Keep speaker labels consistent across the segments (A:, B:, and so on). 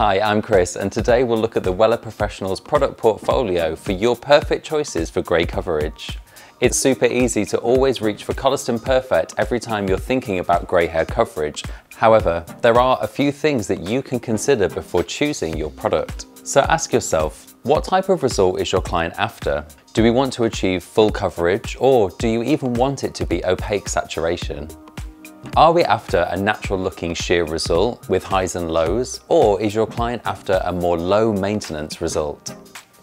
A: Hi, I'm Chris and today we'll look at the Wella Professionals product portfolio for your perfect choices for grey coverage. It's super easy to always reach for Koleston Perfect every time you're thinking about grey hair coverage. However, there are a few things that you can consider before choosing your product. So ask yourself, what type of result is your client after? Do we want to achieve full coverage or do you even want it to be opaque saturation? Are we after a natural looking sheer result with highs and lows, or is your client after a more low maintenance result?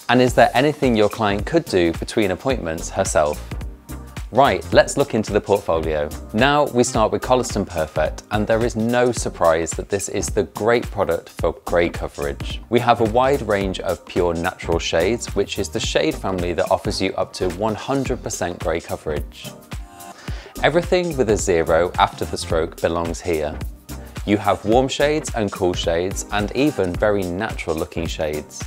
A: And is there anything your client could do between appointments herself? Right, let's look into the portfolio. Now we start with Koleston Perfect, and there is no surprise that this is the great product for grey coverage. We have a wide range of pure natural shades, which is the shade family that offers you up to 100% grey coverage. Everything with a zero after the stroke belongs here. You have warm shades and cool shades and even very natural looking shades.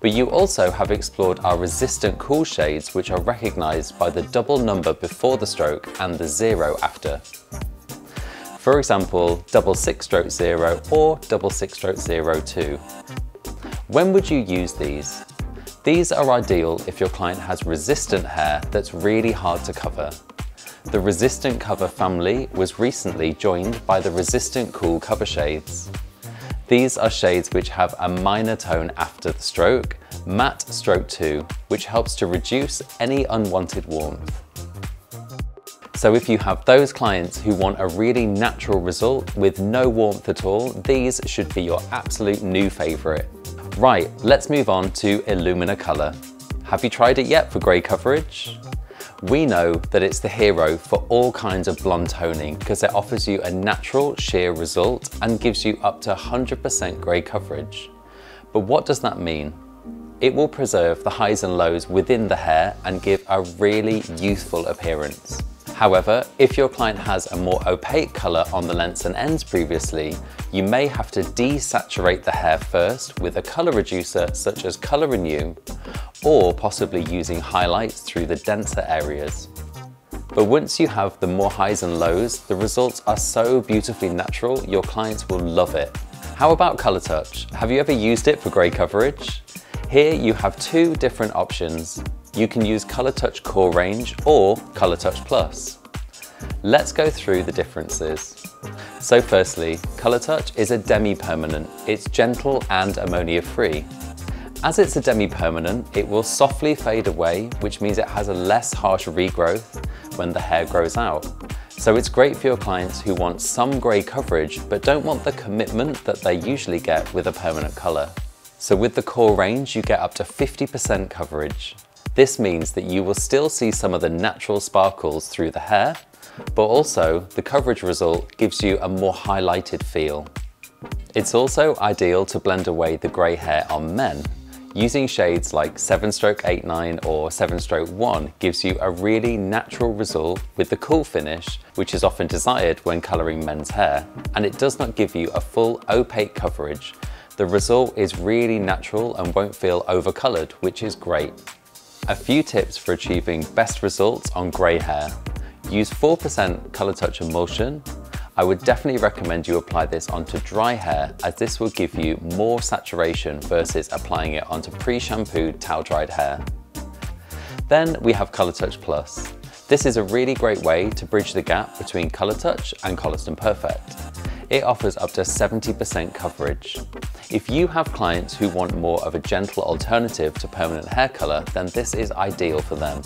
A: But you also have explored our resistant cool shades which are recognised by the double number before the stroke and the zero after. For example, double six stroke zero or double six stroke zero two. When would you use these? These are ideal if your client has resistant hair that's really hard to cover. The Resistant Cover family was recently joined by the Resistant Cool cover shades. These are shades which have a minor tone after the stroke, matte stroke 2, which helps to reduce any unwanted warmth. So if you have those clients who want a really natural result with no warmth at all, these should be your absolute new favourite. Right, let's move on to Illumina Colour. Have you tried it yet for grey coverage? We know that it's the hero for all kinds of blonde toning because it offers you a natural sheer result and gives you up to 100% grey coverage. But what does that mean? It will preserve the highs and lows within the hair and give a really youthful appearance. However, if your client has a more opaque colour on the lengths and ends previously, you may have to desaturate the hair first with a colour reducer such as Colour Renew, or possibly using highlights through the denser areas. But once you have the more highs and lows, the results are so beautifully natural, your clients will love it. How about Colour Touch? Have you ever used it for grey coverage? Here you have two different options. You can use Colour Touch Core Range or Colour Touch Plus. Let's go through the differences. So firstly, Colour Touch is a demi-permanent. It's gentle and ammonia-free. As it's a demi-permanent, it will softly fade away, which means it has a less harsh regrowth when the hair grows out. So it's great for your clients who want some grey coverage, but don't want the commitment that they usually get with a permanent colour. So with the core range, you get up to 50% coverage. This means that you will still see some of the natural sparkles through the hair, but also the coverage result gives you a more highlighted feel. It's also ideal to blend away the grey hair on men. Using shades like 7 stroke 89 or 7 stroke 1 gives you a really natural result with the cool finish, which is often desired when colouring men's hair, and it does not give you a full opaque coverage. The result is really natural and won't feel overcoloured, which is great. A few tips for achieving best results on grey hair. Use 4% Colour Touch Emulsion. I would definitely recommend you apply this onto dry hair as this will give you more saturation versus applying it onto pre-shampooed towel-dried hair. Then we have Colour Touch Plus. This is a really great way to bridge the gap between Colour Touch and Koleston Perfect. It offers up to 70% coverage. If you have clients who want more of a gentle alternative to permanent hair colour, then this is ideal for them.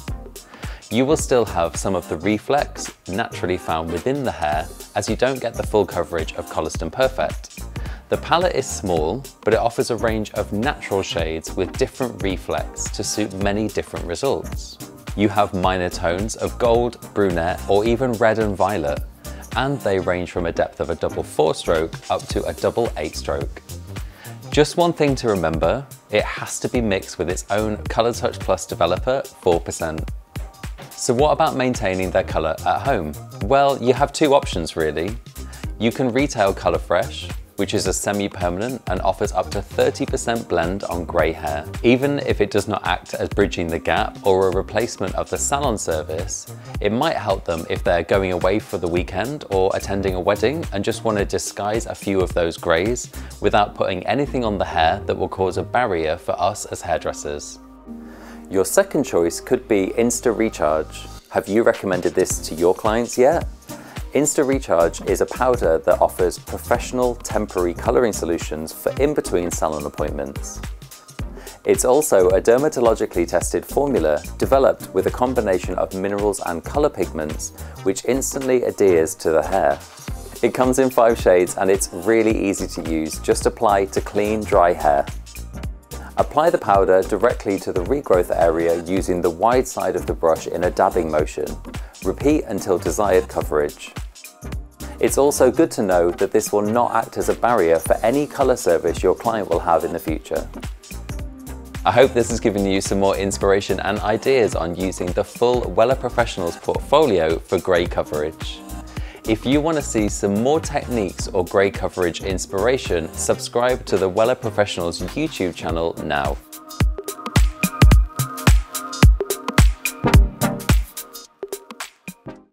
A: You will still have some of the reflex naturally found within the hair as you don't get the full coverage of Koleston Perfect. The palette is small, but it offers a range of natural shades with different reflex to suit many different results. You have minor tones of gold, brunette, or even red and violet, and they range from a depth of a double four stroke up to a double eight stroke. Just one thing to remember, it has to be mixed with its own Colour Touch Plus developer, 4%. So what about maintaining their colour at home? Well, you have two options really. You can retail Colour Fresh, which is a semi-permanent and offers up to 30% blend on grey hair. Even if it does not act as bridging the gap or a replacement of the salon service, it might help them if they're going away for the weekend or attending a wedding and just want to disguise a few of those greys without putting anything on the hair that will cause a barrier for us as hairdressers. Your second choice could be Insta Recharge. Have you recommended this to your clients yet? Insta Recharge is a powder that offers professional temporary colouring solutions for in-between salon appointments. It's also a dermatologically tested formula developed with a combination of minerals and colour pigments which instantly adheres to the hair. It comes in five shades and it's really easy to use, just apply to clean, dry hair. Apply the powder directly to the regrowth area using the wide side of the brush in a dabbing motion. Repeat until desired coverage. It's also good to know that this will not act as a barrier for any colour service your client will have in the future. I hope this has given you some more inspiration and ideas on using the full Wella Professionals portfolio for grey coverage. If you want to see some more techniques or grey coverage inspiration, subscribe to the Wella Professionals YouTube channel now.